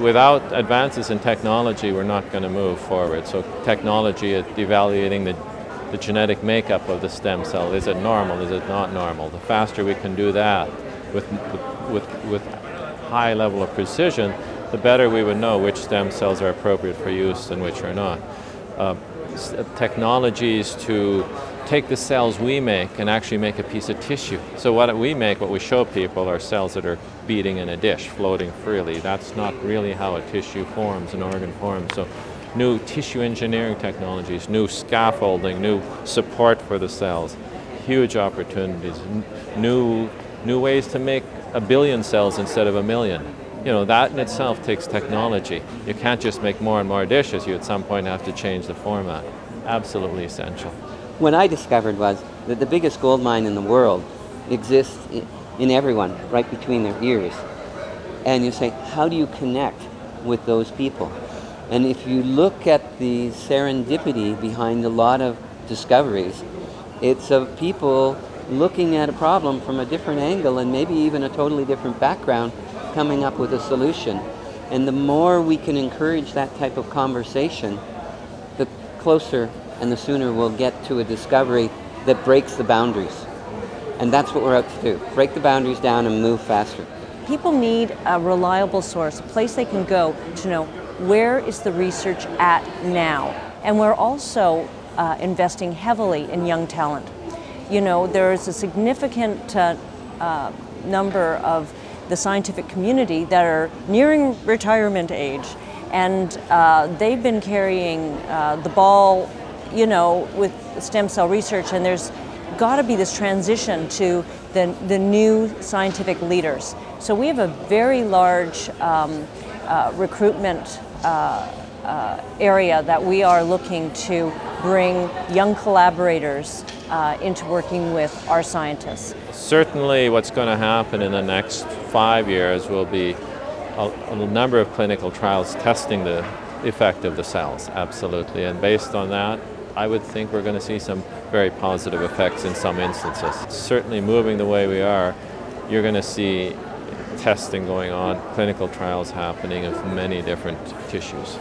Without advances in technology, we're not going to move forward. So technology at evaluating the, the genetic makeup of the stem cell, is it normal, is it not normal? The faster we can do that with, with, with high level of precision, the better we would know which stem cells are appropriate for use and which are not. Uh, technologies to take the cells we make and actually make a piece of tissue. So what we make, what we show people, are cells that are beating in a dish, floating freely. That's not really how a tissue forms, an organ forms. So new tissue engineering technologies, new scaffolding, new support for the cells, huge opportunities, new, new ways to make a billion cells instead of a million. You know, that in itself takes technology. You can't just make more and more dishes. You at some point have to change the format. Absolutely essential. What I discovered was that the biggest gold mine in the world exists in everyone, right between their ears. And you say, how do you connect with those people? And if you look at the serendipity behind a lot of discoveries, it's of people looking at a problem from a different angle and maybe even a totally different background coming up with a solution. And the more we can encourage that type of conversation, the closer and the sooner we'll get to a discovery that breaks the boundaries. And that's what we're out to do break the boundaries down and move faster. People need a reliable source, a place they can go to know where is the research at now. And we're also uh, investing heavily in young talent. You know, there is a significant uh, uh, number of the scientific community that are nearing retirement age, and uh, they've been carrying uh, the ball you know, with stem cell research, and there's got to be this transition to the, the new scientific leaders. So we have a very large um, uh, recruitment uh, uh, area that we are looking to bring young collaborators uh, into working with our scientists. Certainly what's going to happen in the next five years will be a, a number of clinical trials testing the effect of the cells, absolutely. And based on that, I would think we're going to see some very positive effects in some instances. Certainly moving the way we are, you're going to see testing going on, clinical trials happening of many different tissues.